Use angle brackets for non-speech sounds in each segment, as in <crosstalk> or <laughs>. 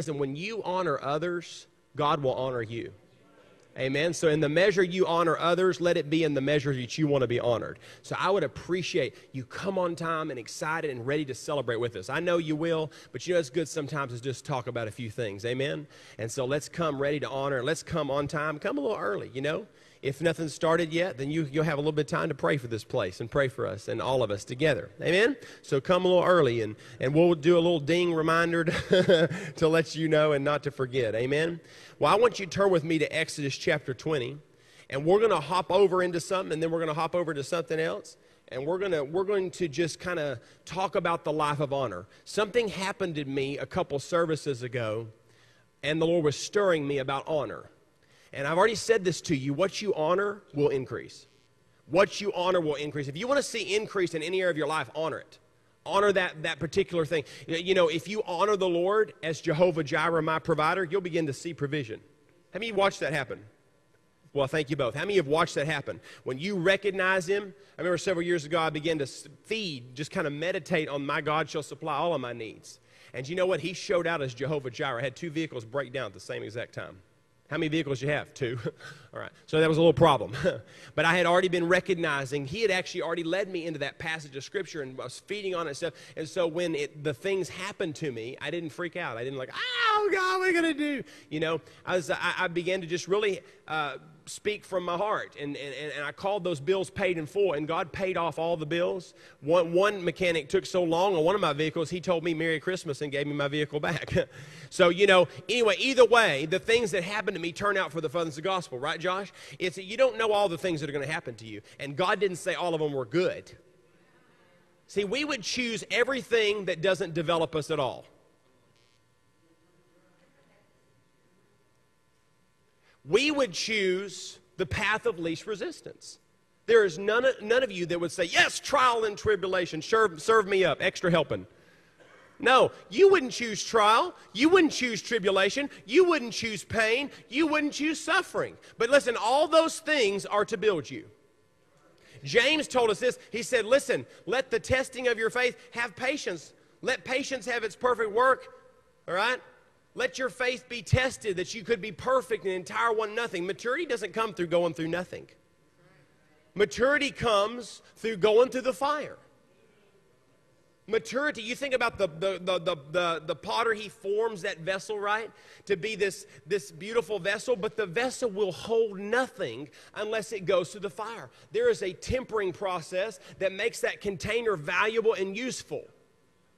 Listen, when you honor others, God will honor you. Amen. So, in the measure you honor others, let it be in the measure that you want to be honored. So, I would appreciate you come on time and excited and ready to celebrate with us. I know you will, but you know it's good sometimes to just talk about a few things. Amen. And so, let's come ready to honor. Let's come on time. Come a little early, you know. If nothing's started yet, then you, you'll have a little bit of time to pray for this place and pray for us and all of us together. Amen? So come a little early and, and we'll do a little ding reminder <laughs> to, to let you know and not to forget. Amen? Well, I want you to turn with me to Exodus chapter 20, and we're going to hop over into something, and then we're going to hop over to something else and we're going to we're going to just kind of talk about the life of honor something happened to me a couple services ago and the lord was stirring me about honor and I've already said this to you what you honor will increase. What you honor will increase. If you want to see increase in any area of your life, honor it. Honor that, that particular thing. You know, if you honor the Lord as Jehovah Jireh, my provider, you'll begin to see provision. How many of you watched that happen? Well, thank you both. How many have watched that happen? When you recognize Him, I remember several years ago I began to feed, just kind of meditate on my God shall supply all of my needs. And you know what? He showed out as Jehovah Jireh. I had two vehicles break down at the same exact time. How many vehicles you have? Two. <laughs> All right. So that was a little problem. <laughs> but I had already been recognizing, he had actually already led me into that passage of scripture and I was feeding on it and stuff. And so when it, the things happened to me, I didn't freak out. I didn't like, oh God, what are we going to do? You know, I, was, I, I began to just really uh, speak from my heart. And, and, and I called those bills paid in full, and God paid off all the bills. One, one mechanic took so long on one of my vehicles, he told me Merry Christmas and gave me my vehicle back. <laughs> so, you know, anyway, either way, the things that happened to me turn out for the furtherance of the gospel, right, Josh? It's you don't know all the things that are going to happen to you. And God didn't say all of them were good. See, we would choose everything that doesn't develop us at all. We would choose the path of least resistance. There is none, none of you that would say, Yes, trial and tribulation, serve, serve me up, extra helping. No, you wouldn't choose trial. You wouldn't choose tribulation. You wouldn't choose pain. You wouldn't choose suffering. But listen, all those things are to build you. James told us this. He said, Listen, let the testing of your faith have patience. Let patience have its perfect work. All right? Let your faith be tested that you could be perfect and entire one nothing. Maturity doesn't come through going through nothing. Maturity comes through going through the fire. Maturity, you think about the, the, the, the, the, potter, he forms that vessel, right? To be this, this beautiful vessel, but the vessel will hold nothing unless it goes through the fire. There is a tempering process that makes that container valuable and useful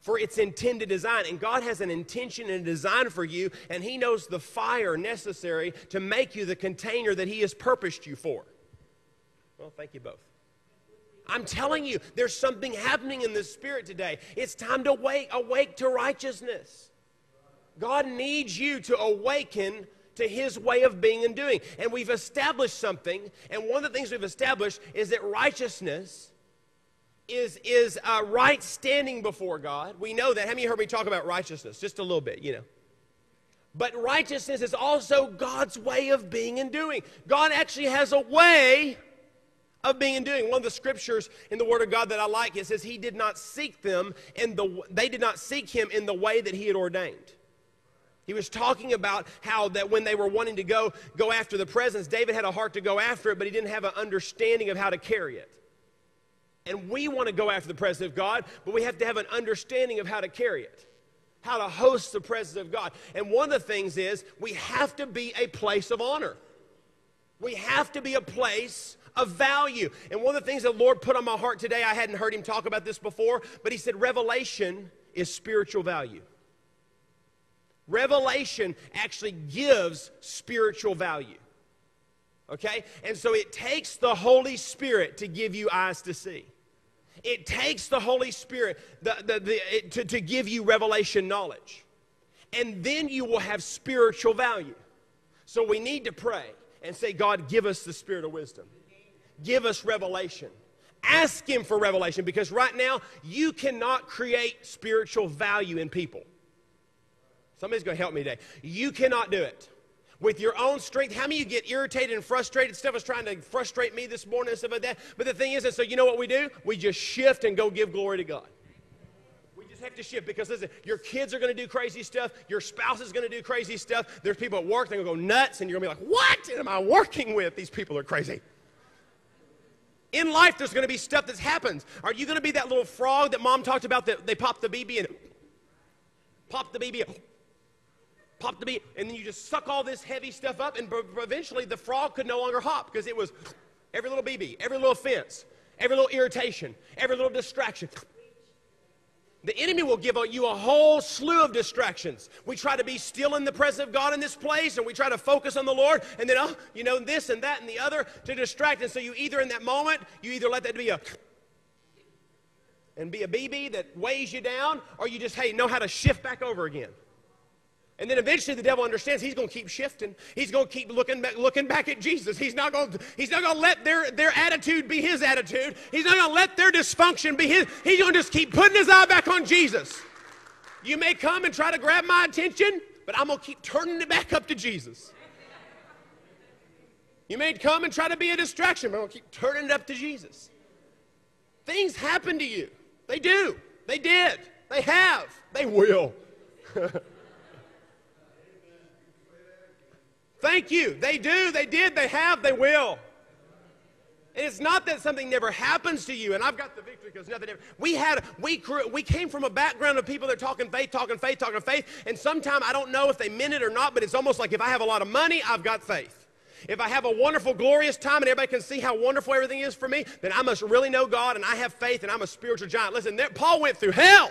for its intended design. And God has an intention and a design for you, and He knows the fire necessary to make you the container that He has purposed you for. Well, thank you both. I'm telling you, there's something happening in the spirit today. It's time to wake, awake to righteousness. God needs you to awaken to his way of being and doing. And we've established something, and one of the things we've established is that righteousness is, is uh, right standing before God. We know that. How many heard me talk about righteousness? Just a little bit, you know. But righteousness is also God's way of being and doing. God actually has a way of being and doing. One of the scriptures in the Word of God that I like, it says, He did not seek them in the they did not seek him in the way that he had ordained. He was talking about how that when they were wanting to go, go after the presence, David had a heart to go after it, but he didn't have an understanding of how to carry it. And we want to go after the presence of God, but we have to have an understanding of how to carry it, how to host the presence of God. And one of the things is we have to be a place of honor. We have to be a place of value. And one of the things the Lord put on my heart today, I hadn't heard him talk about this before, but he said revelation is spiritual value. Revelation actually gives spiritual value. Okay? And so it takes the Holy Spirit to give you eyes to see. It takes the Holy Spirit the, the, the, it, to, to give you revelation knowledge. And then you will have spiritual value. So we need to pray and say, God, give us the spirit of wisdom. Give us revelation. Ask Him for revelation because right now you cannot create spiritual value in people. Somebody's going to help me today. You cannot do it with your own strength. How many of you get irritated and frustrated? Stuff is trying to frustrate me this morning and stuff like that. But the thing is, and so you know what we do? We just shift and go give glory to God. We just have to shift because listen, your kids are going to do crazy stuff. Your spouse is going to do crazy stuff. There's people at work, they're going to go nuts, and you're going to be like, what am I working with? These people are crazy. In life, there's going to be stuff that happens. Are you going to be that little frog that mom talked about that they popped the BB and pop the BB, pop the BB, and then you just suck all this heavy stuff up, and eventually the frog could no longer hop because it was every little BB, every little fence, every little irritation, every little distraction. The enemy will give you a whole slew of distractions. We try to be still in the presence of God in this place, and we try to focus on the Lord, and then, oh, you know, this and that and the other to distract. And so you either in that moment, you either let that be a and be a BB that weighs you down, or you just, hey, know how to shift back over again. And then eventually the devil understands he's going to keep shifting. He's going to keep looking back, looking back at Jesus. He's not going to, he's not going to let their, their attitude be his attitude. He's not going to let their dysfunction be his. He's going to just keep putting his eye back on Jesus. You may come and try to grab my attention, but I'm going to keep turning it back up to Jesus. You may come and try to be a distraction, but I'm going to keep turning it up to Jesus. Things happen to you. They do. They did. They have. They will. <laughs> Thank you. They do, they did, they have, they will. And it's not that something never happens to you, and I've got the victory because nothing ever. We had, we, grew, we came from a background of people that are talking faith, talking faith, talking faith, and sometimes I don't know if they meant it or not, but it's almost like if I have a lot of money, I've got faith. If I have a wonderful, glorious time and everybody can see how wonderful everything is for me, then I must really know God and I have faith and I'm a spiritual giant. Listen, there, Paul went through hell.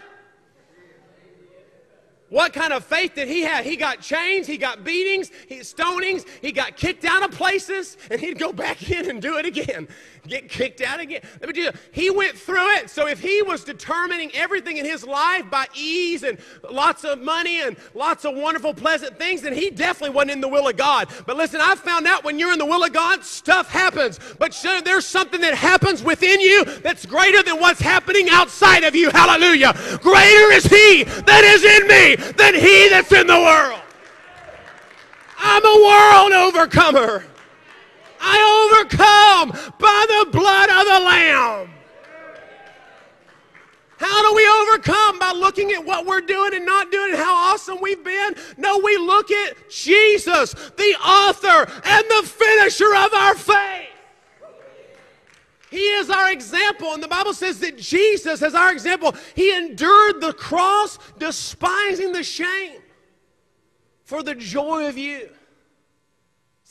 What kind of faith did he have? He got chains, he got beatings, he stonings, he got kicked out of places, and he'd go <laughs> back in and do it again. Get kicked out again. Let me tell you, he went through it. So if he was determining everything in his life by ease and lots of money and lots of wonderful, pleasant things, then he definitely wasn't in the will of God. But listen, I found out when you're in the will of God, stuff happens. But there's something that happens within you that's greater than what's happening outside of you. Hallelujah. Greater is he that is in me than he that's in the world. I'm a world overcomer. I overcome by the blood of the Lamb. How do we overcome? By looking at what we're doing and not doing and how awesome we've been? No, we look at Jesus, the author and the finisher of our faith. He is our example. And the Bible says that Jesus, as our example, he endured the cross, despising the shame for the joy of you.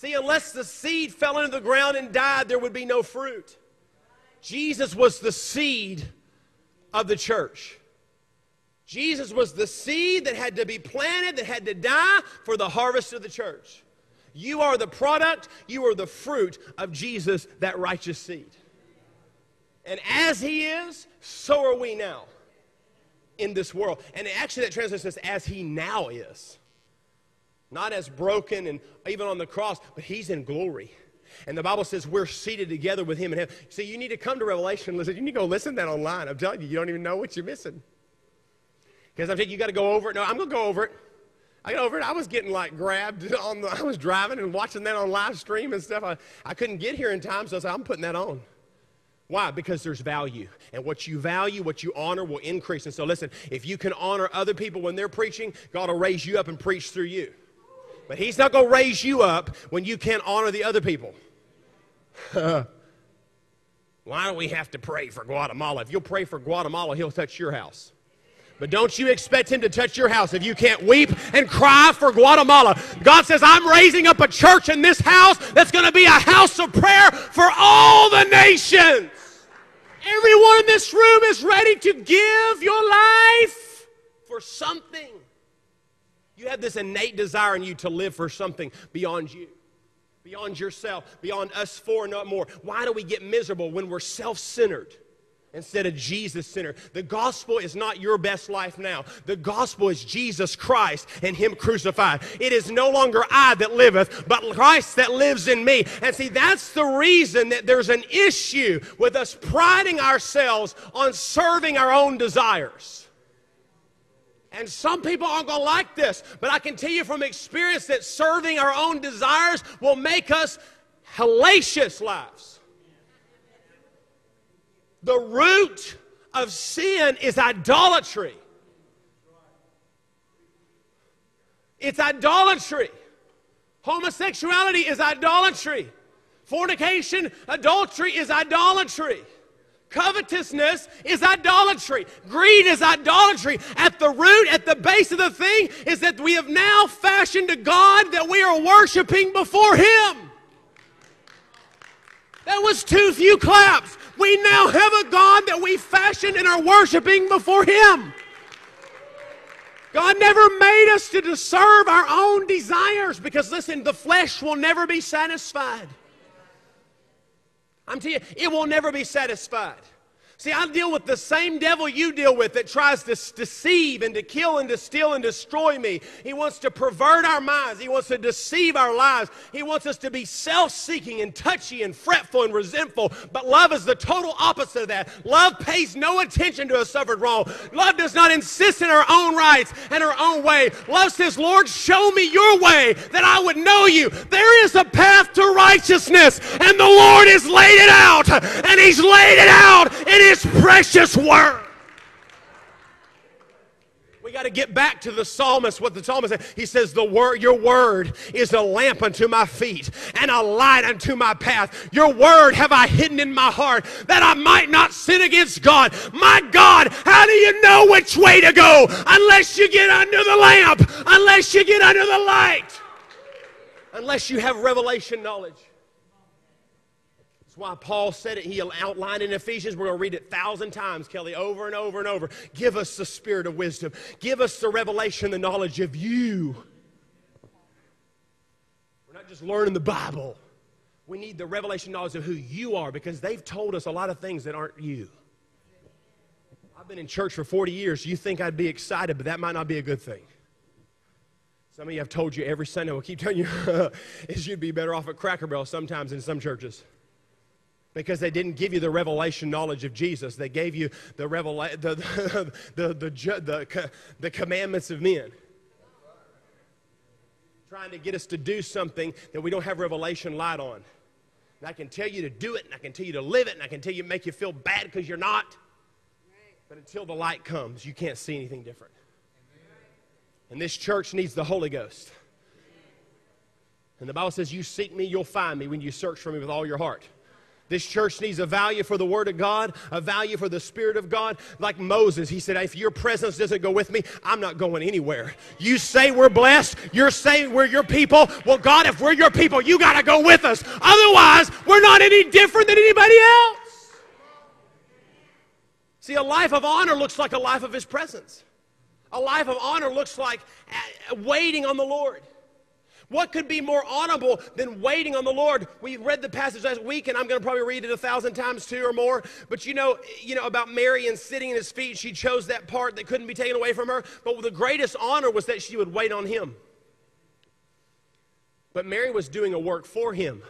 See, unless the seed fell into the ground and died, there would be no fruit. Jesus was the seed of the church. Jesus was the seed that had to be planted, that had to die for the harvest of the church. You are the product, you are the fruit of Jesus, that righteous seed. And as he is, so are we now in this world. And actually, that translates says, as he now is. Not as broken and even on the cross, but he's in glory. And the Bible says we're seated together with him in heaven. See, you need to come to Revelation. Listen, you need to go listen to that online. I'm telling you, you don't even know what you're missing. Because I'm you, you got to go over it. No, I'm going to go over it. I got over it. I was getting like grabbed on the, <laughs> I was driving and watching that on live stream and stuff. I, I couldn't get here in time, so I said, I'm putting that on. Why? Because there's value. And what you value, what you honor will increase. And so, listen, if you can honor other people when they're preaching, God will raise you up and preach through you. But He's not going to raise you up when you can't honor the other people. <laughs> Why do we have to pray for Guatemala? If you'll pray for Guatemala, He'll touch your house. But don't you expect him to touch your house if you can't weep and cry for Guatemala. God says, I'm raising up a church in this house that's going to be a house of prayer for all the nations. Everyone in this room is ready to give your life for something. You have this innate desire in you to live for something beyond you, beyond yourself, beyond us four, not more. Why do we get miserable when we're self centered? instead of Jesus centered. The gospel is not your best life now. The gospel is Jesus Christ and Him crucified. It is no longer I that liveth, but Christ that lives in me. And see, that's the reason that there's an issue with us priding ourselves on serving our own desires. And some people aren't going to like this, but I can tell you from experience that serving our own desires will make us hellacious lives. The root of sin is idolatry. It's idolatry. Homosexuality is idolatry. Fornication, adultery is idolatry. Covetousness is idolatry. Greed is idolatry. At the root, at the base of the thing, is that we have now fashioned a God that we are worshiping before Him. That was too few claps. We now have a God that we fashioned and are worshiping before Him. God never made us to serve our own desires because, listen, the flesh will never be satisfied. I'm telling you, it will never be satisfied. See, I deal with the same devil you deal with that tries to deceive and to kill and to steal and destroy me. He wants to pervert our minds. He wants to deceive our lives. He wants us to be self seeking and touchy and fretful and resentful. But love is the total opposite of that. Love pays no attention to a suffered wrong. Love does not insist in our own rights and our own way. Love says, Lord, show me your way that I would know you. There is a path to righteousness, and the Lord has laid it out, and He's laid it out His precious word. We got to get back to the psalmist, what the psalmist said. He says, The word, your word is a lamp unto my feet and a light unto my path. Your word have I hidden in my heart that I might not sin against God. My God, how do you know which way to go unless you get under the lamp, unless you get under the light, unless you have revelation knowledge? That's why Paul said it. He outlined in Ephesians. We're going to read it a thousand times, Kelly, over and over and over. Give us the spirit of wisdom. Give us the revelation, the knowledge of you. We're not just learning the Bible. We need the revelation knowledge of who you are because they've told us a lot of things that aren't you. I've been in church for 40 years. You think I'd be excited, but that might not be a good thing. Some of you have told you every Sunday, we'll keep telling you, <laughs> is you'd be better off at Cracker Barrel sometimes in some churches because they didn't give you the revelation knowledge of Jesus. They gave you the, revela- the, <laughs> the, the, the, the, commandments of men. Trying to get us to do something that we don't have revelation light on. And I can tell you to do it, and I can tell you to live it, and I can tell you make you feel bad because you're not. But until the light comes, you can't see anything different. And this church needs the Holy Ghost. And the Bible says, You seek me, you'll find me when you search for me with all your heart. This church needs a value for the Word of God, a value for the Spirit of God. Like Moses, he said, If your presence doesn't go with me, I'm not going anywhere. You say we're blessed, you're saying we're your people. Well, God, if we're your people, you got to go with us. Otherwise, we're not any different than anybody else. See, a life of honor looks like a life of His presence. A life of honor looks like uh, waiting on the Lord. What could be more honorable than waiting on the Lord? We read the passage last week, and I'm going to probably read it a thousand times too or more. But you know, you know about Mary and sitting at his feet. She chose that part that couldn't be taken away from her. But the greatest honor was that she would wait on him. But Mary was doing a work for him.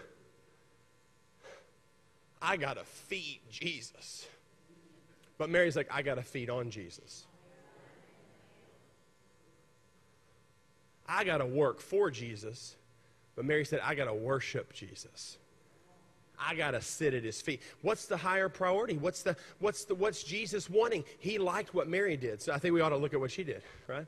I got to feed Jesus. But Mary's like, I got to feed on Jesus. I got to work for Jesus. But Mary said, I got to worship Jesus. I got to sit at his feet. What's the higher priority? What's the what's the what's Jesus wanting? He liked what Mary did. So I think we ought to look at what she did, right?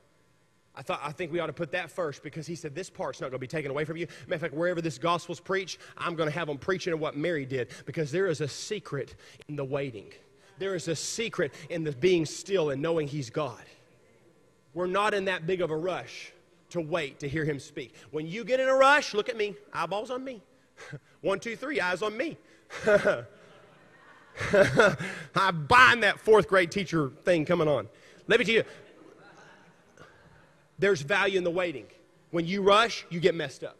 I thought I think we ought to put that first because he said this part's not going to be taken away from you. Matter of fact, wherever this gospel's preached, I'm going to have them preaching of what Mary did because there is a secret in the waiting. There is a secret in the being still and knowing he's God. We're not in that big of a rush to wait to hear him speak. When you get in a rush, look at me, eyeballs on me. <laughs> One, two, three, eyes on me. <laughs> I bind that fourth grade teacher thing coming on. Let me tell you, there's value in the waiting. When you rush, you get messed up.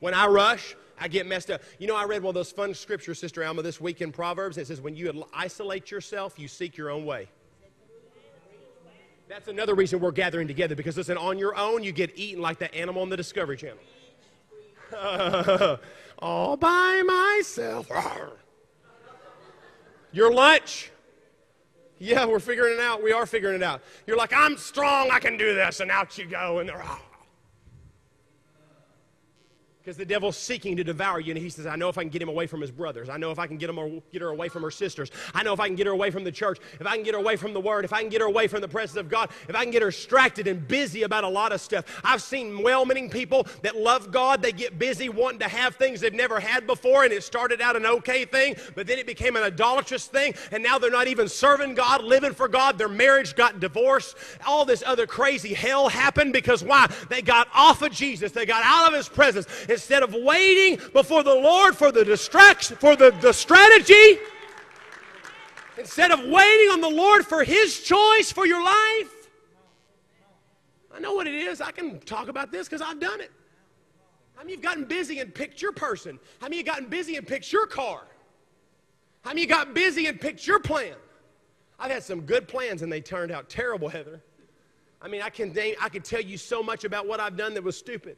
When I rush, I get messed up. You know, I read one of those fun scriptures, Sister Alma, this week in Proverbs. It says, When you isolate yourself, you seek your own way. That's another reason we're gathering together because, listen, on your own, you get eaten like that animal on the Discovery Channel. <laughs> All by myself. <laughs> Your lunch. Yeah, we're figuring it out. We are figuring it out. You're like, I'm strong, I can do this, and out you go, and they're, oh. Because the devil's seeking to devour you, and he says, I know if I can get him away from his brothers. I know if I can get, him, or get her away from her sisters. I know if I can get her away from the church. If I can get her away from the word. If I can get her away from the presence of God. If I can get her distracted and busy about a lot of stuff. I've seen well meaning people that love God. They get busy wanting to have things they've never had before, and it started out an okay thing, but then it became an idolatrous thing, and now they're not even serving God, living for God. Their marriage got divorced. All this other crazy hell happened because why? They got off of Jesus. They got out of his presence instead of waiting before the Lord for the distraction, for the, the strategy, instead of waiting on the Lord for his choice for your life. I know what it is. I can talk about this because I've done it. How many of you have gotten busy and picked your person? How many of you have gotten busy and picked your car? How many of you got busy and picked your plan? I've had some good plans and they turned out terrible, Heather. I mean, I can, I can tell you so much about what I've done that was stupid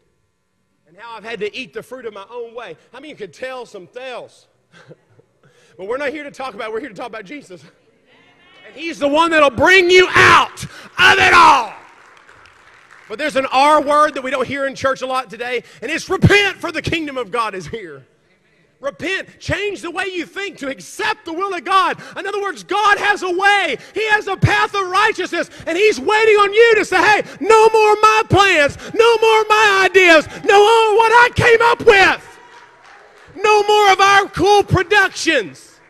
and how I've had to eat the fruit of my own way. How many could tell some tales? <laughs> but we're not here to talk about, we're here to talk about Jesus. And He's the one that'll bring you out of it all. But there's an R word that we don't hear in church a lot today, and it's repent, for the kingdom of God is here. Repent. Change the way you think to accept the will of God. In other words, God has a way. He has a path of righteousness, and He's waiting on you to say, hey, no more my plans, no more my ideas, no more what I came up with, no more of our cool productions.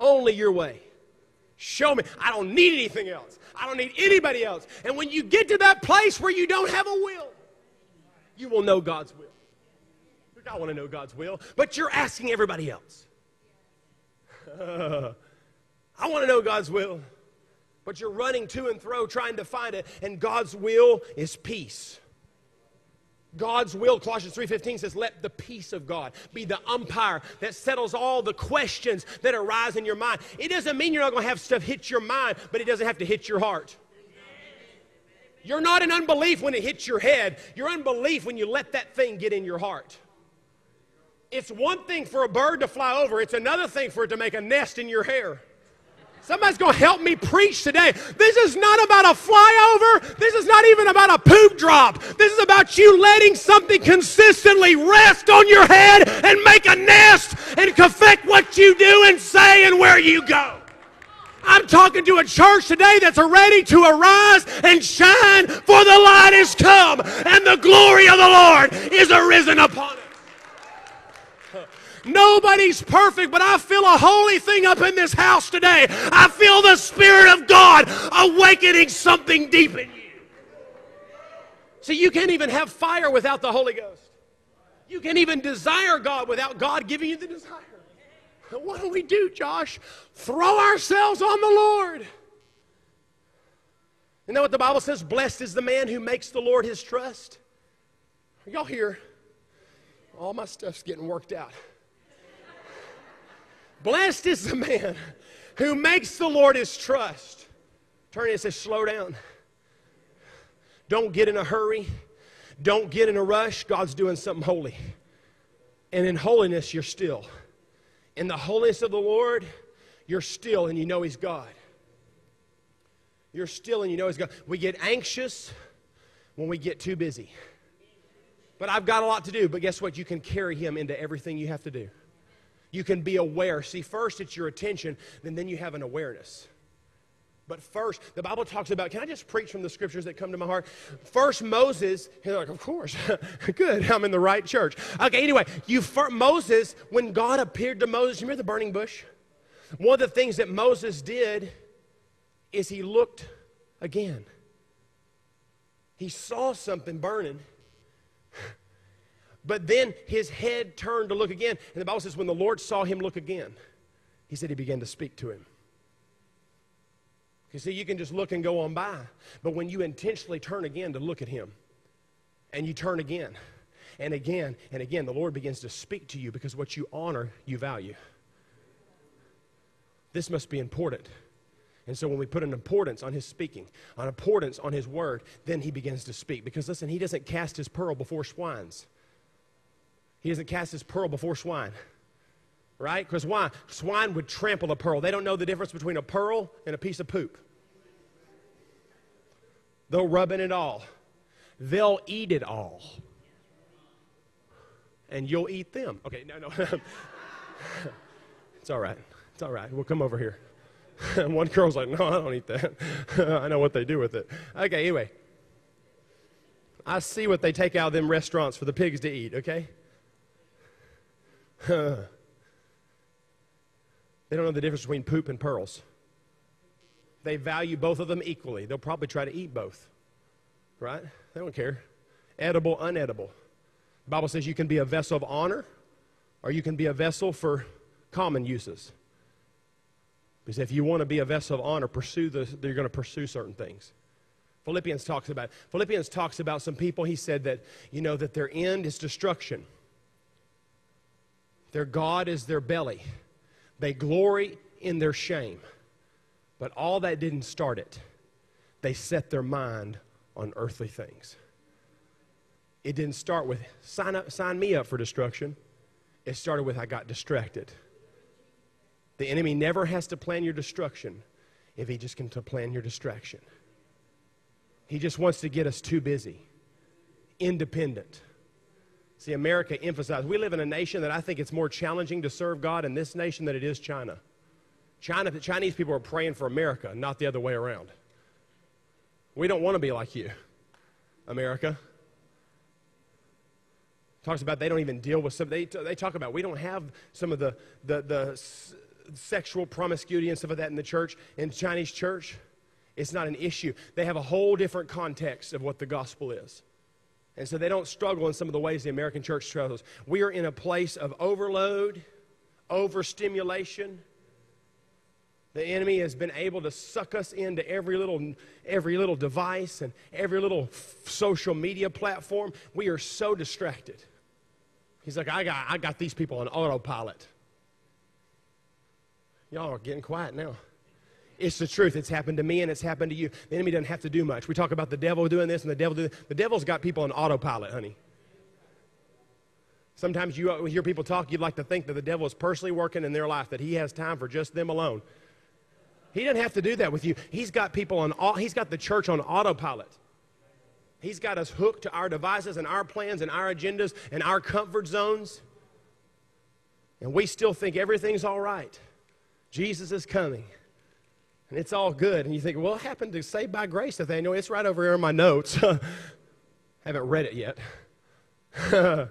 Only your way. Show me. I don't need anything else. I don't need anybody else. And when you get to that place where you don't have a will, you will know God's will. I want to know God's will, but you're asking everybody else. <laughs> I want to know God's will, but you're running to and fro trying to find it, and God's will is peace. God's will, Colossians 3:15 says, let the peace of God be the umpire that settles all the questions that arise in your mind. It doesn't mean you're not going to have stuff hit your mind, but it doesn't have to hit your heart. You're not in unbelief when it hits your head. You're unbelief when you let that thing get in your heart. It's one thing for a bird to fly over, it's another thing for it to make a nest in your hair. Somebody's going to help me preach today. This is not about a flyover. This is not even about a poop drop. This is about you letting something consistently rest on your head and make a nest and affect what you do and say and where you go. I'm talking to a church today that's ready to arise and shine, for the light is come, and the glory of the Lord is arisen upon it. Nobody's perfect, but I feel a holy thing up in this house today. I feel the Spirit of God awakening something deep in you. See, you can't even have fire without the Holy Ghost. You can't even desire God without God giving you the desire. What do we do, Josh? Throw ourselves on the Lord. You know what the Bible says? Blessed is the man who makes the Lord his trust. Are y'all here? All my stuff's getting worked out. Blessed is the man who makes the Lord his trust. Turn and say, slow down. Don't get in a hurry. Don't get in a rush. God's doing something holy. And in holiness, you're still. In the holiness of the Lord, you're still and you know He's God. You're still and you know He's God. We get anxious when we get too busy. But I've got a lot to do. But guess what? You can carry Him into everything you have to do. You can be aware. See, first it's your attention, and then you have an awareness. But first, the Bible talks about, can I just preach from the scriptures that come to my heart? First, Moses, you're like, of course, <laughs> good, I'm in the right church. Okay, anyway, you first, Moses, when God appeared to Moses, you remember the burning bush? One of the things that Moses did is he looked again. He saw something burning, but then his head turned to look again. And the Bible says, when the Lord saw him look again, he said he began to speak to him. You see, you can just look and go on by. But when you intentionally turn again to look at him, and you turn again, and again, and again, the Lord begins to speak to you because what you honor, you value. This must be important. And so when we put an importance on his speaking, an importance on his word, then he begins to speak. Because listen, he doesn't cast his pearl before swines. He doesn't cast his pearl before swine. Right? Because why? Swine would trample a pearl. They don't know the difference between a pearl and a piece of poop. They'll rub in it all. They'll eat it all. and you'll eat them. Okay, no, no. <laughs> it's all right. It's all right. We'll come over here. <laughs> One girl's like, no, I don't eat that. <laughs> I know what they do with it. Okay, anyway. I see what they take out of them restaurants for the pigs to eat, okay? They don't know the difference between poop and pearls. They value both of them equally. They'll probably try to eat both, right? They don't care. Edible, unedible. The Bible says you can be a vessel of honor or you can be a vessel for common uses. Because if you want to be a vessel of honor, pursue the, you're going to pursue certain things. Philippians talks about Philippians talks about some people. He said that you know that their end is destruction. Their God is their belly. They glory in their shame. But all that didn't start it. They set their mind on earthly things. It didn't start with sign up, sign me up for destruction. It started with I got distracted. The enemy never has to plan your destruction if he just can plan your distraction. He just wants to get us too busy, independent. See, America emphasizes, we live in a nation that I think it's more challenging to serve God in this nation than it is China. China the Chinese people are praying for America, not the other way around. We don't want to be like you, America. Talks about they don't even deal with some, they, they talk about we don't have some of the, the, the sexual promiscuity and stuff like that in the church, in Chinese church. It's not an issue. They have a whole different context of what the gospel is. And so they don't struggle in some of the ways the American church struggles. We are in a place of overload, overstimulation. The enemy has been able to suck us into every little, every little device and every little f- social media platform. We are so distracted. He's like, I got, I got these people on autopilot. Y'all are getting quiet now. It's the truth. It's happened to me and it's happened to you. The enemy doesn't have to do much. We talk about the devil doing this and the devil doing The devil's got people on autopilot, honey. Sometimes you hear people talk, you'd like to think that the devil is personally working in their life, that he has time for just them alone. He doesn't have to do that with you. He's got people on, all he's got the church on autopilot. He's got us hooked to our devices and our plans and our agendas and our comfort zones. And we still think everything's all right. Jesus is coming and it's all good. And you think, well, what happened to Saved by Grace, Nathaniel? It's right over here in my notes. <laughs> Haven't read it yet. <laughs>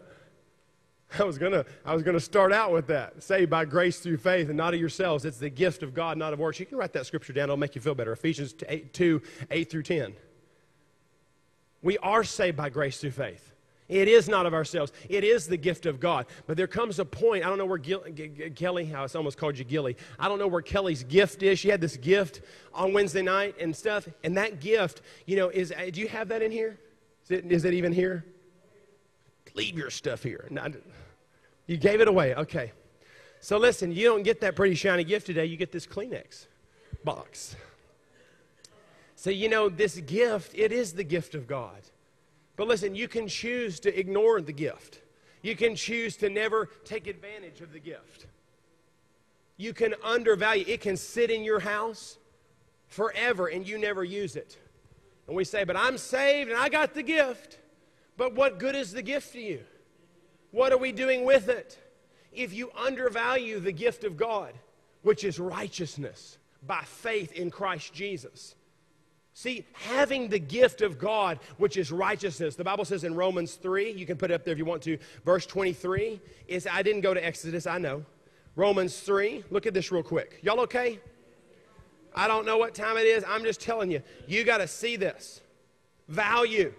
I was gonna I was gonna start out with that. Saved by grace through faith and not of yourselves. It's the gift of God, not of works. You can write that scripture down, it'll make you feel better. Ephesians 8, 2, 8 through 10. We are saved by grace through faith. It is not of ourselves. It is the gift of God. But there comes a point, I don't know where Gil, G- G- Kelly, I almost called you Gilly. I don't know where Kelly's gift is. She had this gift on Wednesday night and stuff. And that gift, you know, is, uh, do you have that in here? Is it, is it even here? Leave your stuff here. Not, you gave it away. Okay. So listen, you don't get that pretty shiny gift today. You get this Kleenex box. So, you know, this gift, it is the gift of God. But listen, you can choose to ignore the gift. You can choose to never take advantage of the gift. You can undervalue it can sit in your house forever and you never use it. And we say, "But I'm saved and I got the gift." But what good is the gift to you? What are we doing with it? If you undervalue the gift of God, which is righteousness by faith in Christ Jesus, See, having the gift of God, which is righteousness, the Bible says in Romans 3, you can put it up there if you want to, verse 23, is I didn't go to Exodus, I know. Romans 3, look at this real quick. Y'all okay? I don't know what time it is. I'm just telling you, you got to see this. Value.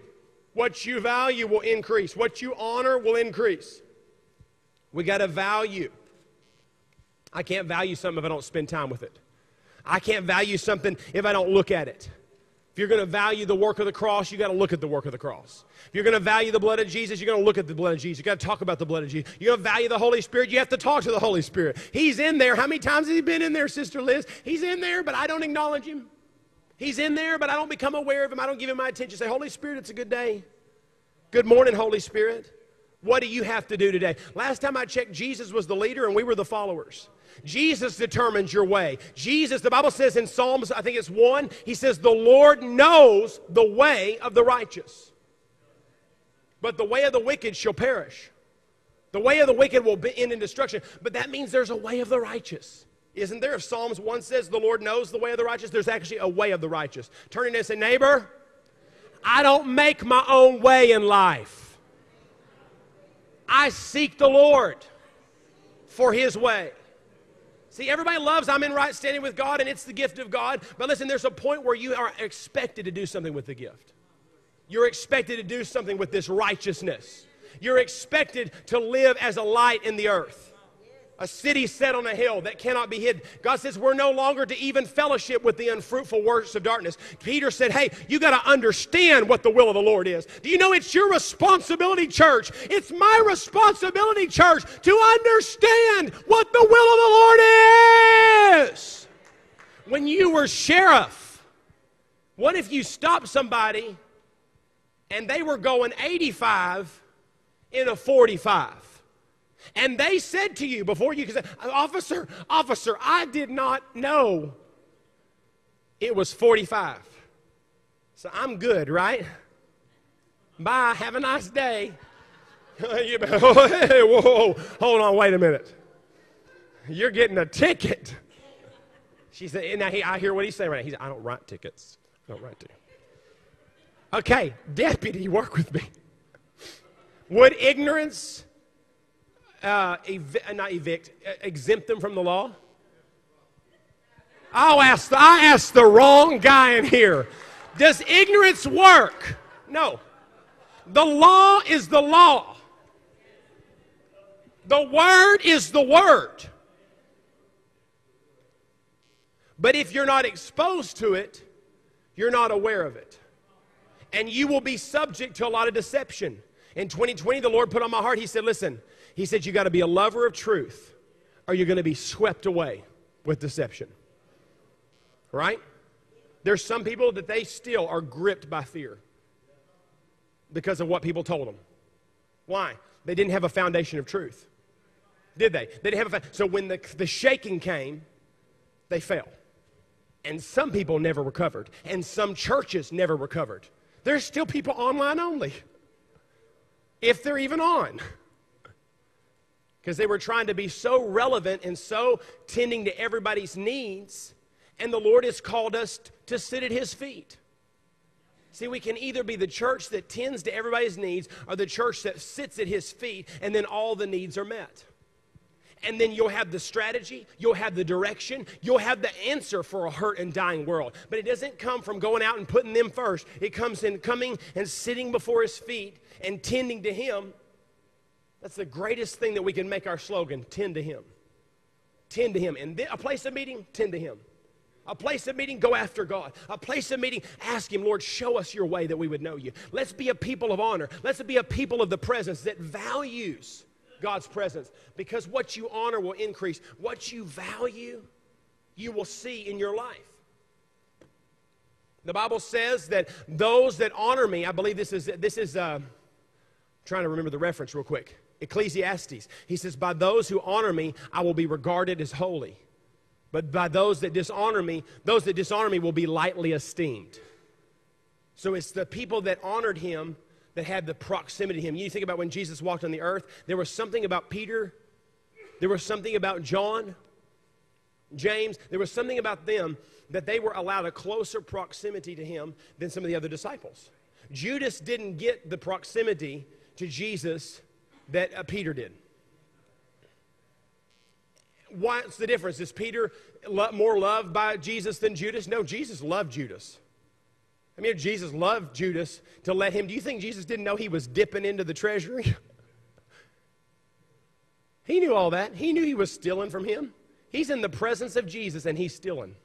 What you value will increase, what you honor will increase. We got to value. I can't value something if I don't spend time with it. I can't value something if I don't look at it. If you're going to value the work of the cross, you got to look at the work of the cross. If you're going to value the blood of Jesus, you're going to look at the blood of Jesus. You got to talk about the blood of Jesus. You're going to value the Holy Spirit, you have to talk to the Holy Spirit. He's in there. How many times has he been in there, Sister Liz? He's in there, but I don't acknowledge him. He's in there, but I don't become aware of him. I don't give him my attention. Say, Holy Spirit, it's a good day. Good morning, Holy Spirit. What do you have to do today? Last time I checked, Jesus was the leader and we were the followers. Jesus determines your way. Jesus, the Bible says in Psalms, I think it's one, he says, The Lord knows the way of the righteous, but the way of the wicked shall perish. The way of the wicked will end in destruction, but that means there's a way of the righteous. Isn't there? If Psalms 1 says the Lord knows the way of the righteous, there's actually a way of the righteous. Turn in and say, neighbor, I don't make my own way in life. I seek the Lord for his way. See, everybody loves I'm in right standing with God and it's the gift of God. But listen, there's a point where you are expected to do something with the gift. You're expected to do something with this righteousness. You're expected to live as a light in the earth a city set on a hill that cannot be hid. God says we're no longer to even fellowship with the unfruitful works of darkness. Peter said, Hey, you got to understand what the will of the Lord is. Do you know it's your responsibility, church? It's my responsibility, church, to understand what the will of the Lord is. When you were sheriff, what if you stopped somebody and they were going 85 in a 45? And they said to you before you could say, Officer, officer, I did not know it was 45. So I'm good, right? Bye. Have a nice day. <laughs> <laughs> whoa, whoa, hold on, wait a minute. You're getting a ticket. She said, and now he, I hear what he's saying right now. He said, I don't write tickets. I don't write tickets. Okay, deputy, work with me. Would ignorance uh, ev- uh, not evict, uh, exempt them from the law? I'll ask the, I asked the wrong guy in here. Does ignorance work? No. The law is the law. The word is the word. But if you're not exposed to it, you're not aware of it. And you will be subject to a lot of deception. In 2020, the Lord put on my heart, He said, Listen, he said, You got to be a lover of truth, or you're going to be swept away with deception. Right? There's some people that they still are gripped by fear because of what people told them. Why? They didn't have a foundation of truth. Did they? They didn't have a so when the, the shaking came, they fell. And some people never recovered. And some churches never recovered. There's still people online only. If they're even on because they were trying to be so relevant and so tending to everybody's needs. And the Lord has called us to sit at His feet. See, we can either be the church that tends to everybody's needs or the church that sits at His feet and then all the needs are met. And then you'll have the strategy, you'll have the direction, you'll have the answer for a hurt and dying world. But it doesn't come from going out and putting them first. It comes in coming and sitting before His feet and tending to Him that's the greatest thing that we can make our slogan tend to Him. Tend to Him. And a place of meeting, tend to Him. A place of meeting, go after God. A place of meeting, ask Him, Lord, show us your way that we would know you. Let's be a people of honor. Let's be a people of the presence that values God's presence because what you honor will increase. What you value, you will see in your life. The Bible says that those that honor me, I believe this is, this is, uh, trying to remember the reference real quick. Ecclesiastes. He says, By those who honor me, I will be regarded as holy. But by those that dishonor me, those that dishonor me will be lightly esteemed. So it's the people that honored him that had the proximity to him. You think about when Jesus walked on the earth, there was something about Peter, there was something about John, James, there was something about them that they were allowed a closer proximity to him than some of the other disciples. Judas didn't get the proximity to Jesus that uh, Peter did. What's the difference? Is Peter lo- more loved by Jesus than Judas? No, Jesus loved Judas. I mean, Jesus loved Judas to let him. Do you think Jesus didn't know he was dipping into the treasury? <laughs> he knew all that. He knew he was stealing from him. He's in the presence of Jesus and he's stealing.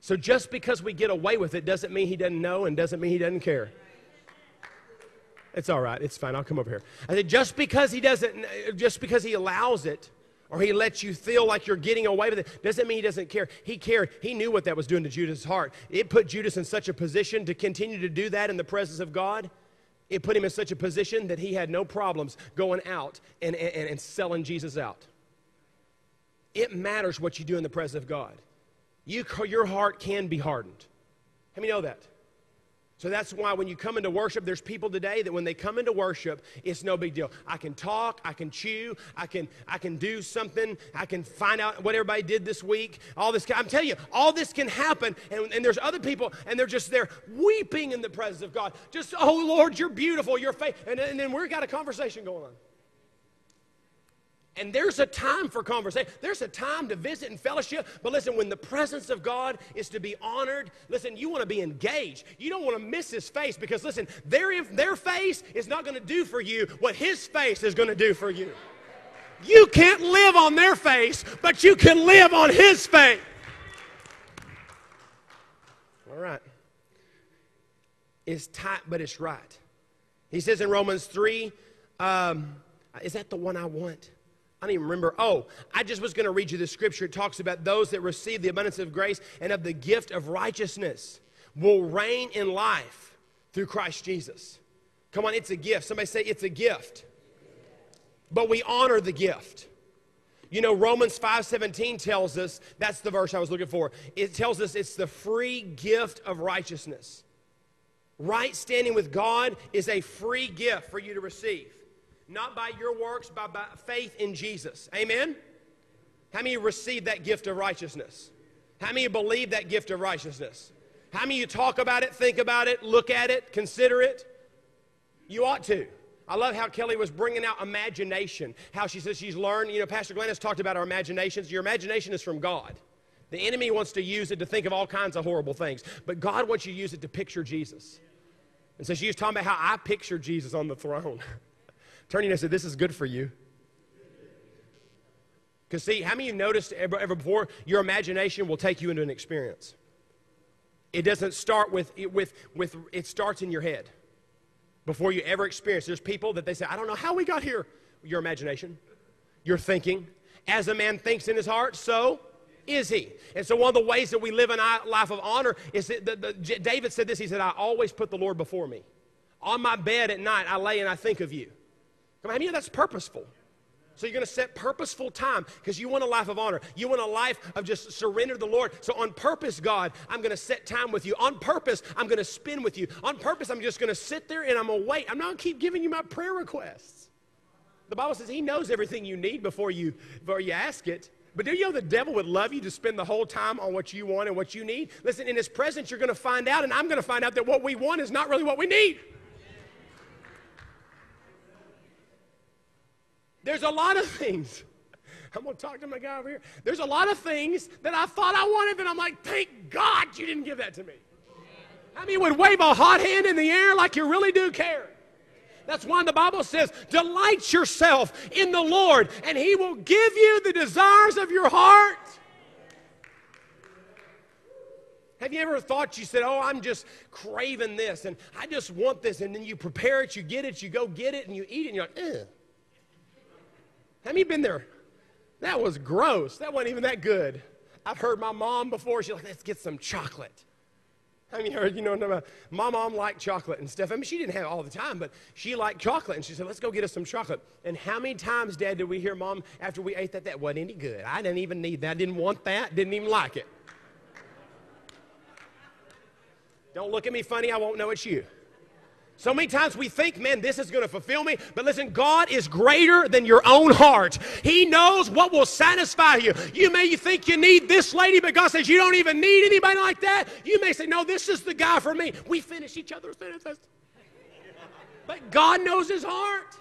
So just because we get away with it doesn't mean he doesn't know and doesn't mean he doesn't care. It's all right. It's fine. I'll come over here. I said, just because he doesn't, just because he allows it, or he lets you feel like you're getting away with it, doesn't mean he doesn't care. He cared. He knew what that was doing to Judas' heart. It put Judas in such a position to continue to do that in the presence of God. It put him in such a position that he had no problems going out and, and, and selling Jesus out. It matters what you do in the presence of God. You, your heart can be hardened. Let me know that? So that's why when you come into worship, there's people today that when they come into worship, it's no big deal. I can talk, I can chew, I can I can do something, I can find out what everybody did this week. All this, I'm telling you, all this can happen. And, and there's other people, and they're just there weeping in the presence of God. Just, oh Lord, you're beautiful, you're faith. And, and then we've got a conversation going on. And there's a time for conversation. There's a time to visit and fellowship. But listen, when the presence of God is to be honored, listen, you want to be engaged. You don't want to miss his face because, listen, their, their face is not going to do for you what his face is going to do for you. You can't live on their face, but you can live on his face. All right. It's tight, but it's right. He says in Romans 3, um, is that the one I want? I don't even remember. Oh, I just was going to read you the scripture. It talks about those that receive the abundance of grace and of the gift of righteousness will reign in life through Christ Jesus. Come on, it's a gift. Somebody say it's a gift. But we honor the gift. You know, Romans 5:17 tells us, that's the verse I was looking for. It tells us it's the free gift of righteousness. Right standing with God is a free gift for you to receive not by your works, but by faith in Jesus. Amen? How many receive that gift of righteousness? How many believe that gift of righteousness? How many you talk about it, think about it, look at it, consider it? You ought to. I love how Kelly was bringing out imagination. How she says she's learned. You know, Pastor Glenn has talked about our imaginations. Your imagination is from God. The enemy wants to use it to think of all kinds of horrible things, but God wants you to use it to picture Jesus. And so she was talking about how I picture Jesus on the throne. <laughs> Turn to you and say, This is good for you. Because, see, how many of you noticed ever, ever before your imagination will take you into an experience? It doesn't start with, with, with, it starts in your head before you ever experience. There's people that they say, I don't know how we got here. Your imagination, your thinking. As a man thinks in his heart, so is he. And so, one of the ways that we live a life of honor is that the, the, David said this. He said, I always put the Lord before me. On my bed at night, I lay and I think of you. Come on, many of that's purposeful? So you're going to set purposeful time because you want a life of honor. You want a life of just surrender to the Lord. So on purpose, God, I'm going to set time with you. On purpose, I'm going to spend with you. On purpose, I'm just going to sit there and I'm going to wait. I'm not going to keep giving you my prayer requests. The Bible says He knows everything you need before you before you ask it. But do you know the devil would love you to spend the whole time on what you want and what you need? Listen, in His presence, you're going to find out, and I'm going to find out that what we want is not really what we need. There's a lot of <laughs> things. I'm going to talk to my guy over here. There's a lot of things that I thought I wanted, and I'm like, thank God you didn't give that to me. I mean, would wave a hot hand in the air like you really do care. That's why the Bible says, delight yourself in the Lord, and He will give you the desires of your heart. Have you ever thought you said, Oh, I'm just craving this, and I just want this, and then you prepare it, you get it, you go get it, and you eat it, and you're like, Ugh. Have you been there? That was gross. That wasn't even that good. I've heard my mom before. She's like, let's get some chocolate. I mean, heard, you know, my mom liked chocolate and stuff. I mean, she didn't have it all the time, but she liked chocolate. And she said, let's go get us some chocolate. And how many times, Dad, did we hear Mom after we ate that, that wasn't any good? I didn't even need that. I didn't want that. Didn't even like it. Don't look at me funny. I won't know it's you. So many times we think, man, this is going to fulfill me. But listen, God is greater than your own heart. He knows what will satisfy you. You may think you need this lady, but God says you don't even need anybody like that. You may say, no, this is the guy for me. We finish each other's sentences. But God knows his heart.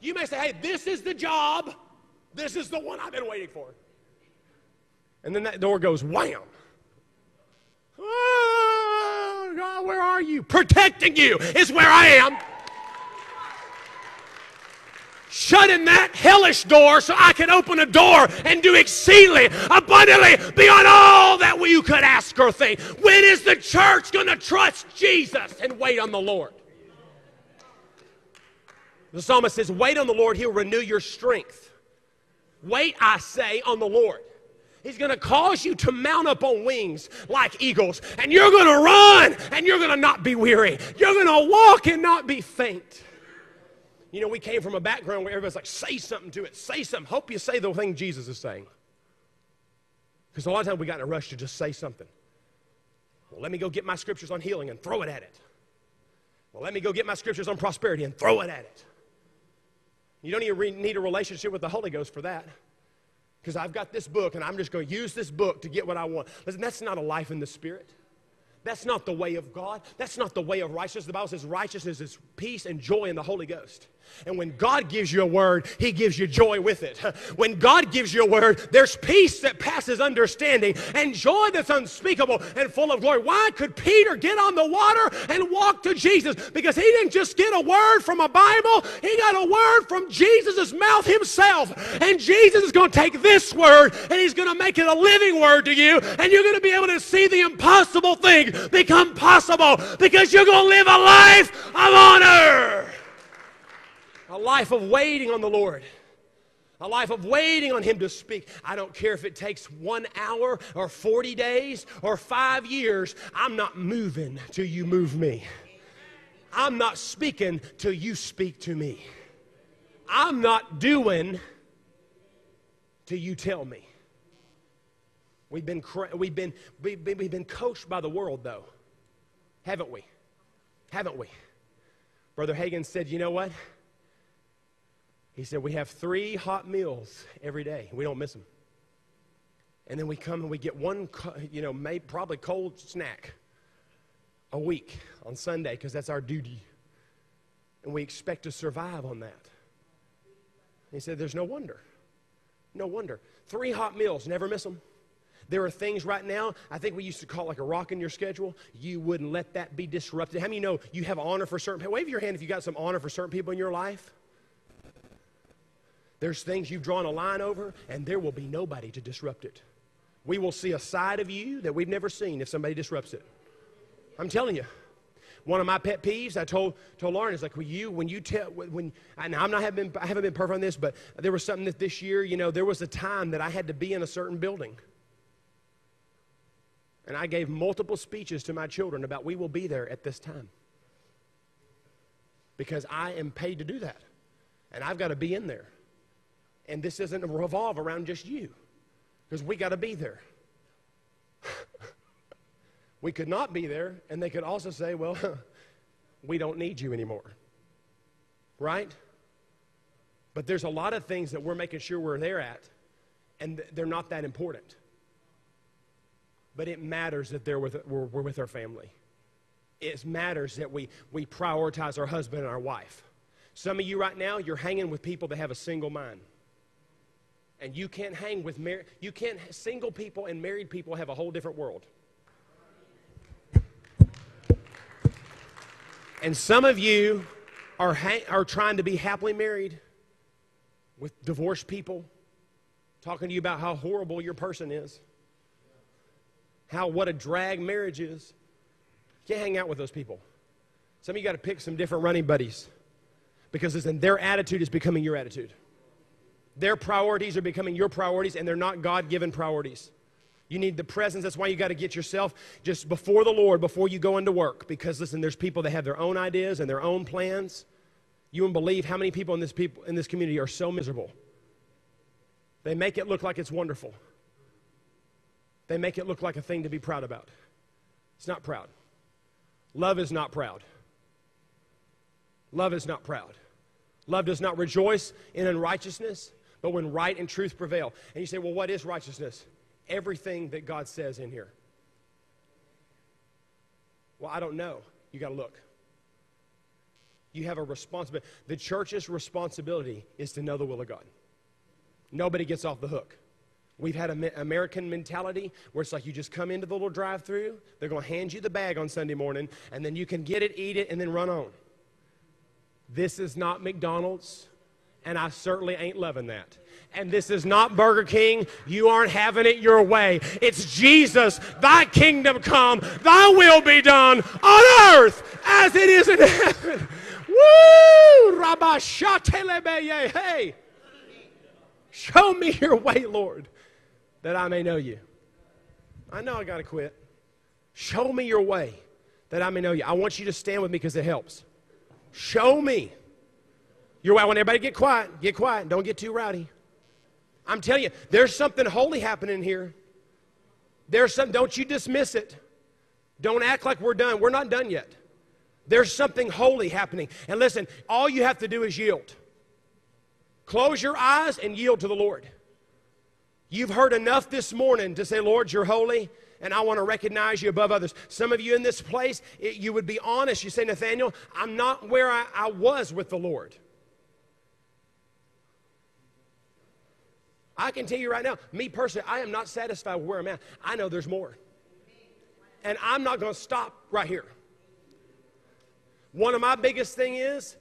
You may say, hey, this is the job. This is the one I've been waiting for. And then that door goes wham. Oh, God, where are you? Protecting you is where I am. Shutting that hellish door so I can open a door and do exceedingly, abundantly, beyond all that you could ask or think. When is the church going to trust Jesus and wait on the Lord? The psalmist says, Wait on the Lord, he'll renew your strength. Wait, I say, on the Lord. He's going to cause you to mount up on wings like eagles. And you're going to run and you're going to not be weary. You're going to walk and not be faint. You know, we came from a background where everybody's like, say something to it, say something. Hope you say the thing Jesus is saying. Because a lot of times we got in a rush to just say something. Well, let me go get my scriptures on healing and throw it at it. Well, let me go get my scriptures on prosperity and throw it at it. You don't even need a relationship with the Holy Ghost for that. Because I've got this book and I'm just going to use this book to get what I want. Listen, that's not a life in the Spirit. That's not the way of God. That's not the way of righteousness. The Bible says righteousness is peace and joy in the Holy Ghost. And when God gives you a word, He gives you joy with it. <laughs> When God gives you a word, there's peace that passes understanding and joy that's unspeakable and full of glory. Why could Peter get on the water and walk to Jesus? Because he didn't just get a word from a Bible, he got a word from Jesus' mouth himself. And Jesus is going to take this word and He's going to make it a living word to you. And you're going to be able to see the impossible thing become possible because you're going to live a life of honor a life of waiting on the Lord. A life of waiting on Him to speak. I don't care if it takes one hour or 40 days or five years. I'm not moving till you move me. I'm not speaking till you speak to me. I'm not doing till you tell me. We've been, we've been, we've been, coached by the world, though, haven't we? Haven't we? Brother Hagin said, You know what? He said, We have three hot meals every day. We don't miss them. And then we come and we get one, you know, maybe, probably cold snack a week on Sunday because that's our duty. And we expect to survive on that. He said, There's no wonder. No wonder. Three hot meals, never miss them. There are things right now, I think we used to call like a rock in your schedule. You wouldn't let that be disrupted. How many know you have honor for certain people? Wave your hand if you got some honor for certain people in your life. There's things you've drawn a line over, and there will be nobody to disrupt it. We will see a side of you that we've never seen if somebody disrupts it. I'm telling you. One of my pet peeves, I told, told Lauren, is like, when you, when you tell, when, and I'm not, have been, I haven't been perfect on this, but there was something that this year, you know, there was a time that I had to be in a certain building. And I gave multiple speeches to my children about we will be there at this time. Because I am paid to do that. And I've got to be in there. And this doesn't revolve around just you, because we got to be there. <laughs> we could not be there, and they could also say, well, <laughs> we don't need you anymore. Right? But there's a lot of things that we're making sure we're there at, and they're not that important. But it matters that they're with, we're, we're with our family. It matters that we, we prioritize our husband and our wife. Some of you right now, you're hanging with people that have a single mind. And you can't hang with mar- you can't single people and married people have a whole different world. And some of you are, are trying to be happily married with divorced people, talking to you about how horrible your person is, how what a drag marriage is. You can't hang out with those people. Some of you got to pick some different running buddies because listen, their attitude is becoming your attitude. Their priorities are becoming your priorities, and they're not God given priorities. You need the presence. That's why you got to get yourself just before the Lord before you go into work. Because listen, there's people that have their own ideas and their own plans. You wouldn't believe how many people in this, people, in this community are so miserable. They make it look like it's wonderful. They make it look like a thing to be proud about. It's not proud. Love is not proud. Love is not proud. Love does not rejoice in unrighteousness, but when right and truth prevail. And you say, well, what is righteousness? Everything that God says in here. Well, I don't know. You got to look. You have a responsibility. The church's responsibility is to know the will of God. Nobody gets off the hook. We've had an American mentality where it's like you just come into the little drive through, they're going to hand you the bag on Sunday morning, and then you can get it, eat it, and then run on. This is not McDonald's and I certainly ain't loving that. And this is not Burger King. You aren't having it your way. It's Jesus. Thy kingdom come, thy will be done on earth as it is in heaven. <laughs> Woo! Rabashatelebeye. Hey. Show me your way, Lord, that I may know you. I know I got to quit. Show me your way that I may know you. I want you to stand with me because it helps. Show me you're, I want everybody to get quiet. Get quiet. Don't get too rowdy. I'm telling you, there's something holy happening here. There's some, don't you dismiss it. Don't act like we're done. We're not done yet. There's something holy happening. And listen, all you have to do is yield. Close your eyes and yield to the Lord. You've heard enough this morning to say, Lord, you're holy, and I want to recognize you above others. Some of you in this place, it, you would be honest. You say, Nathaniel, I'm not where I, I was with the Lord. I can tell you right now, me personally, I am not satisfied with where I'm at. I know there's more. And I'm not going to stop right here. One of my biggest thing is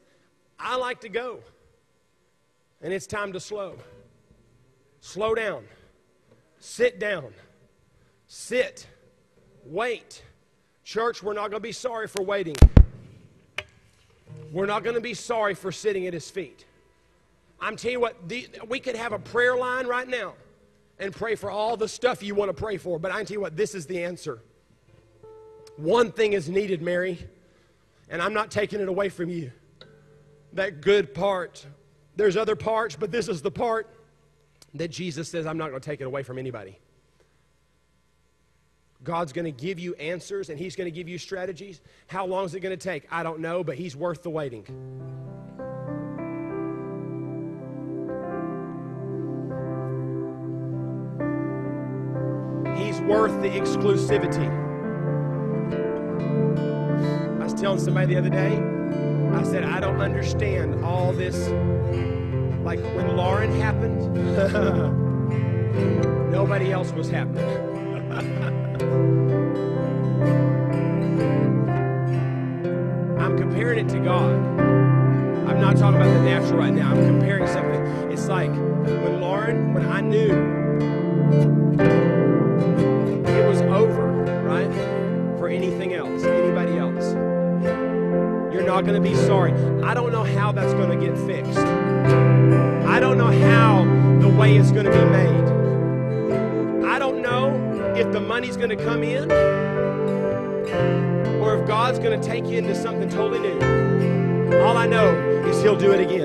I like to go. And it's time to slow. Slow down. Sit down. Sit. Wait. Church, we're not going to be sorry for waiting. We're not going to be sorry for sitting at his feet. I'm telling you what, the, we could have a prayer line right now and pray for all the stuff you want to pray for, but I tell you what, this is the answer. One thing is needed, Mary, and I'm not taking it away from you. That good part. There's other parts, but this is the part that Jesus says, I'm not going to take it away from anybody. God's going to give you answers and He's going to give you strategies. How long is it going to take? I don't know, but He's worth the waiting. Worth the exclusivity. I was telling somebody the other day, I said, I don't understand all this. Like when Lauren happened, <laughs> nobody else was happening. <laughs> I'm comparing it to God. I'm not talking about the natural right now. I'm comparing something. It's like when Lauren, when I knew anything else, anybody else. You're not going to be sorry. I don't know how that's going to get fixed. I don't know how the way is going to be made. I don't know if the money's going to come in or if God's going to take you into something totally new. All I know is He'll do it again.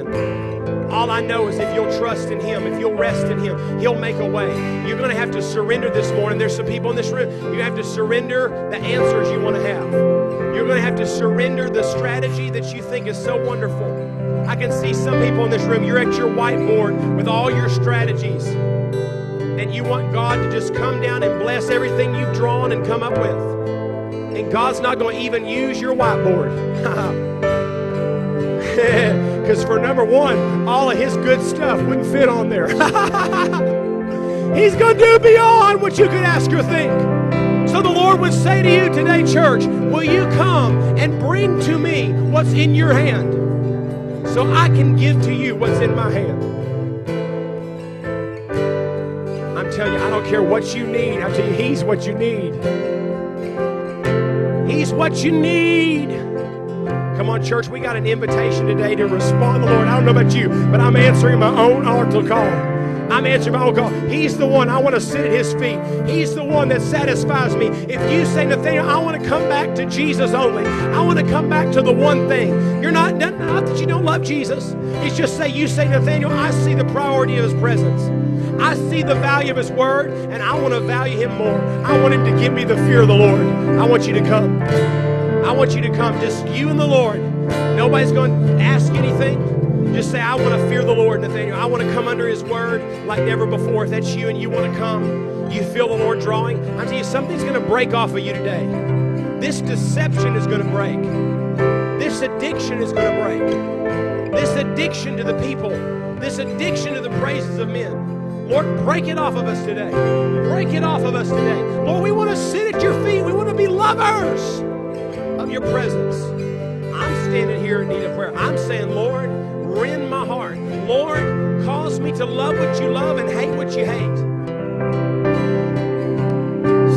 All I know is if you'll trust in Him, if you'll rest in Him, He'll make a way. You're going to have to surrender this morning. There's some people in this room, you have to surrender the answers you want to have. You're going to have to surrender the strategy that you think is so wonderful. I can see some people in this room, you're at your whiteboard with all your strategies, and you want God to just come down and bless everything you've drawn and come up with. And God's not going to even use your whiteboard. <laughs> Because for number one, all of his good stuff wouldn't fit on there. <laughs> He's going to do beyond what you could ask or think. So the Lord would say to you today, church, will you come and bring to me what's in your hand so I can give to you what's in my hand? I'm telling you, I don't care what you need. I'm telling you, He's what you need. He's what you need. Come on, church, we got an invitation today to respond to the Lord. I don't know about you, but I'm answering my own altar call. I'm answering my own call. He's the one. I want to sit at his feet. He's the one that satisfies me. If you say, Nathaniel, I want to come back to Jesus only. I want to come back to the one thing. You're not, not, not that you don't love Jesus. It's just say, you say, Nathaniel, I see the priority of his presence. I see the value of his word, and I want to value him more. I want him to give me the fear of the Lord. I want you to come. I want you to come, just you and the Lord. Nobody's going to ask anything. Just say, I want to fear the Lord, Nathaniel. I want to come under his word like never before. If that's you and you want to come, you feel the Lord drawing. I tell you, something's going to break off of you today. This deception is going to break. This addiction is going to break. This addiction to the people, this addiction to the praises of men. Lord, break it off of us today. Break it off of us today. Lord, we want to sit at your feet. We want to be lovers of your presence. I'm standing here in need of prayer. I'm saying, Lord, rend my heart. Lord, cause me to love what you love and hate what you hate.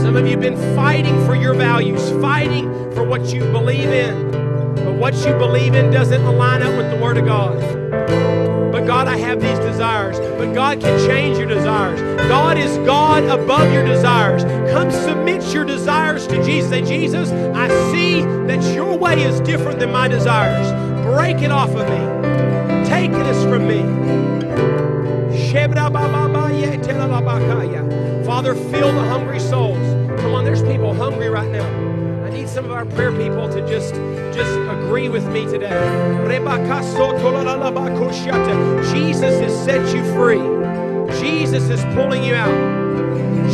Some of you have been fighting for your values, fighting for what you believe in. But what you believe in doesn't align up with the Word of God. Have these desires. But God can change your desires. God is God above your desires. Come submit your desires to Jesus. Say, Jesus, I see that your way is different than my desires. Break it off of me. Take this from me. Father, fill the hungry souls. Come on, there's people hungry right now. Some of our prayer people to just just agree with me today. Jesus has set you free. Jesus is pulling you out.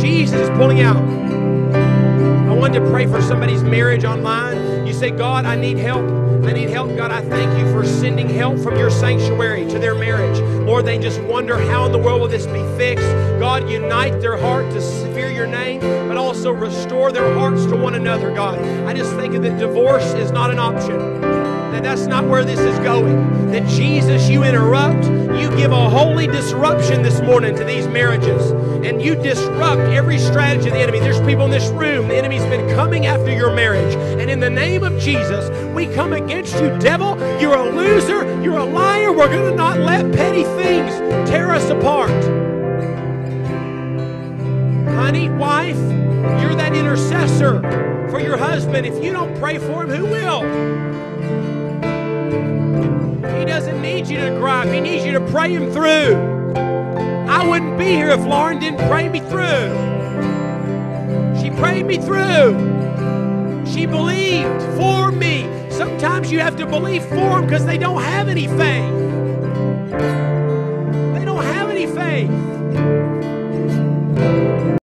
Jesus is pulling out. I wanted to pray for somebody's marriage online. You say, God, I need help. I need help. God, I thank you for sending help from your sanctuary to their marriage. Lord, they just wonder how in the world will this be fixed. God, unite their heart to fear your name, also restore their hearts to one another, God. I just think that divorce is not an option. That that's not where this is going. That Jesus, you interrupt, you give a holy disruption this morning to these marriages, and you disrupt every strategy of the enemy. There's people in this room, the enemy's been coming after your marriage. And in the name of Jesus, we come against you, devil. You're a loser, you're a liar. We're going to not let petty things tear us apart. Honey, wife, you're that intercessor for your husband. If you don't pray for him, who will? He doesn't need you to gripe, he needs you to pray him through. I wouldn't be here if Lauren didn't pray me through. She prayed me through. She believed for me. Sometimes you have to believe for them because they don't have any faith. They don't have any faith.